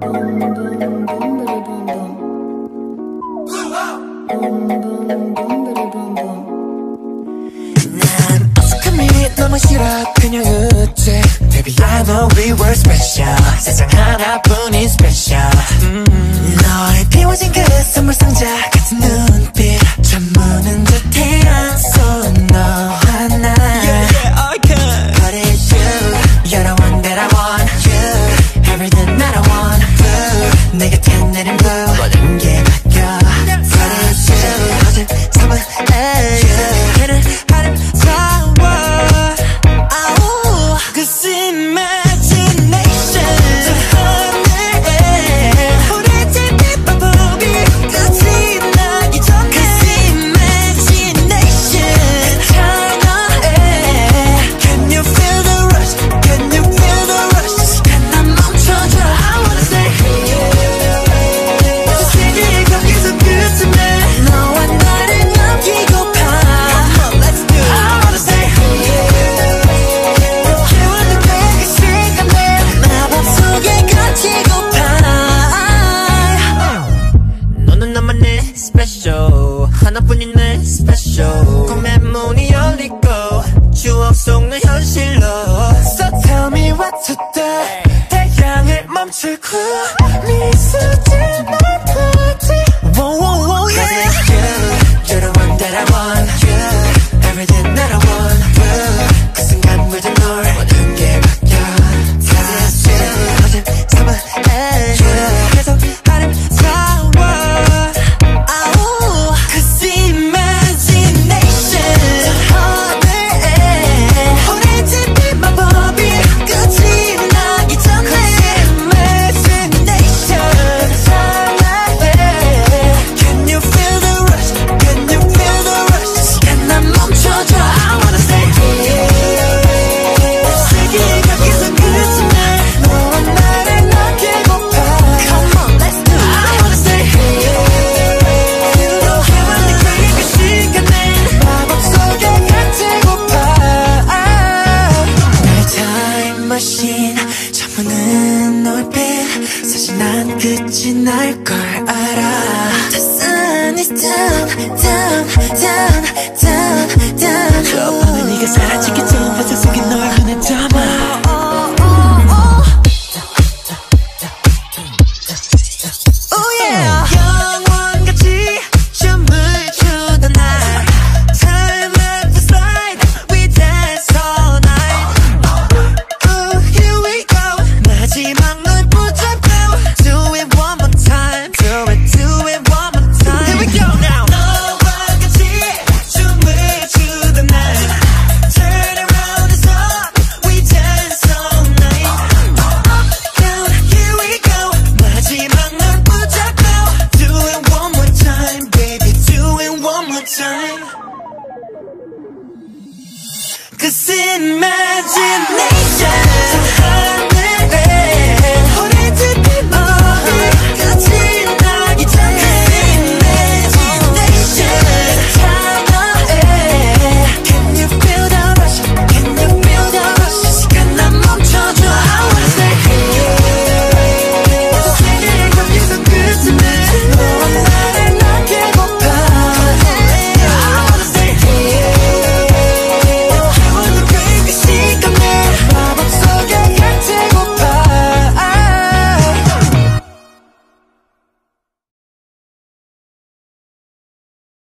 난 어색함이 너무 싫어 그냥 웃지 Baby I know we were special 세상 하나뿐인 special 음, 너의 비워진 그 선물 상자 같은 눈빛 전무는 하늘을 보는 그 게 special 하나뿐인 내 special 고매문이 열리고 추억 속 내 현실로 So tell me what to do 태양을 멈추고 미소짓 널 난 끝이 날 걸 알아 The sun is down, down, down, down Cause in magic